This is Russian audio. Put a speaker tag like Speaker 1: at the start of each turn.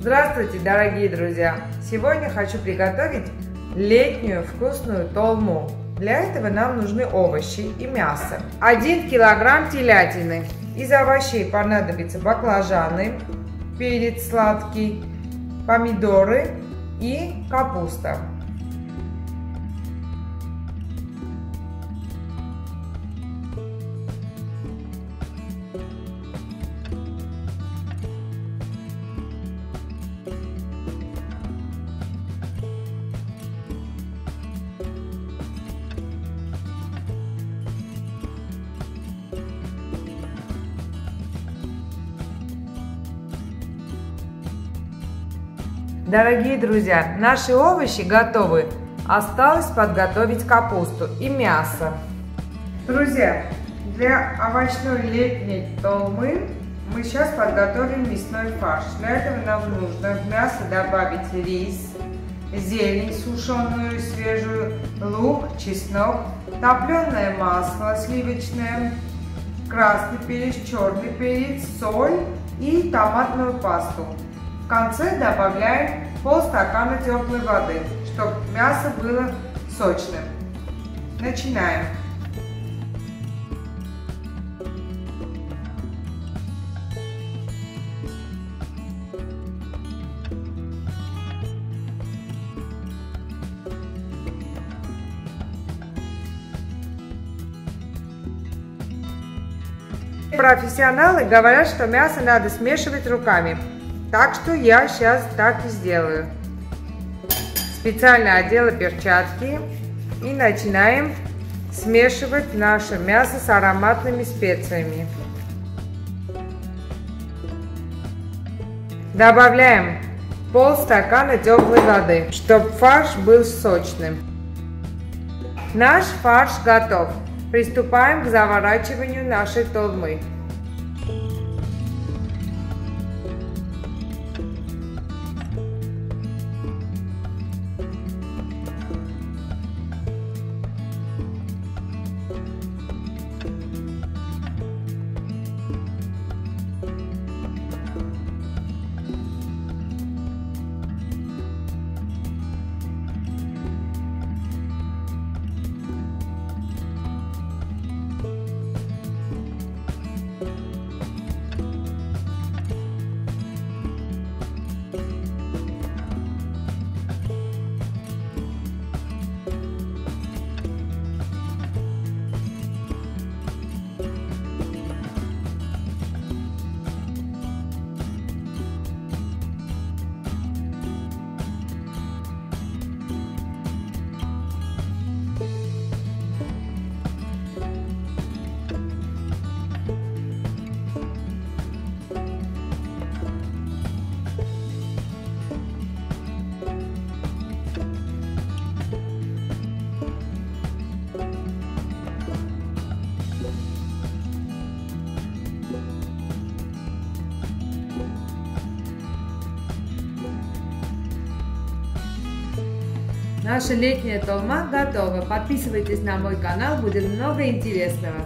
Speaker 1: Здравствуйте, дорогие друзья! Сегодня хочу приготовить летнюю вкусную толму. Для этого нам нужны овощи и мясо. 1 килограмм телятины. Из овощей понадобятся баклажаны, перец сладкий, помидоры и капуста. Дорогие друзья, наши овощи готовы. Осталось подготовить капусту и мясо. Друзья, для овощной летней толмы мы сейчас подготовим мясной фарш. Для этого нам нужно в мясо добавить рис, зелень сушеную, свежую, лук, чеснок, топленое масло сливочное, красный перец, черный перец, соль и томатную пасту конце добавляем полстакана теплой воды, чтобы мясо было сочным. Начинаем. Профессионалы говорят, что мясо надо смешивать руками. Так что я сейчас так и сделаю. Специально одела перчатки и начинаем смешивать наше мясо с ароматными специями. Добавляем полстакана теплой воды, чтобы фарш был сочным. Наш фарш готов. Приступаем к заворачиванию нашей толмы. Наша летняя толма готова. Подписывайтесь на мой канал, будет много интересного.